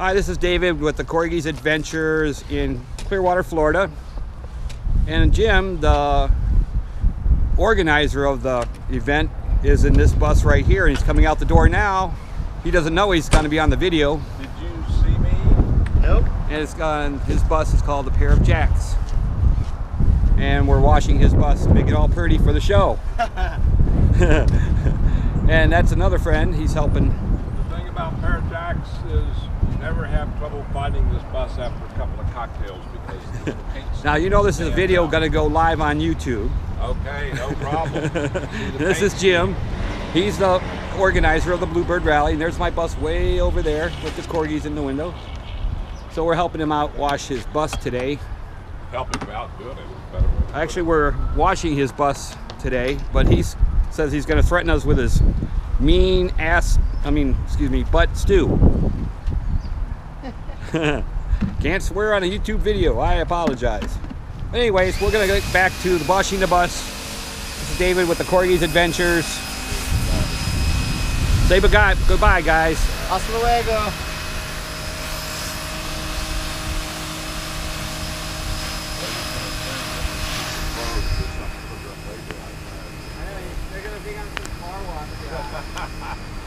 Hi, this is David with the Corgis Adventures in Clearwater, Florida. And Jim, the organizer of the event, is in this bus right here and he's coming out the door now. He doesn't know he's going to be on the video. Did you see me? Nope. And it's gone, his bus is called the Pair of Jacks. And we're washing his bus to make it all pretty for the show. and that's another friend. He's helping. The thing about Pair of Jacks is have trouble finding this bus after a couple of cocktails because the paint Now you know this is a video going to go live on YouTube. Okay, no problem. This is Jim. He's the organizer of the Bluebird Rally, and there's my bus way over there with the corgis in the window. So we're helping him out wash his bus today. Help him out doing it. Better way to put Actually, we're washing his bus today, but he says he's going to threaten us with his mean ass, I mean, excuse me, butt stew. Can't swear on a YouTube video. I apologize. Anyways, we're going to get back to the washing the bus. This is David with the Corgi's Adventures. Say goodbye, goodbye guys. Hasta luego. Ha ha ha!